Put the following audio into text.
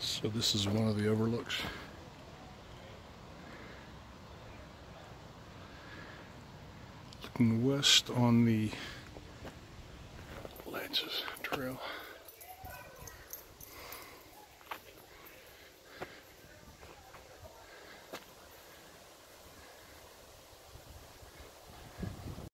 So this is one of the overlooks. Looking west on the Lances Trail.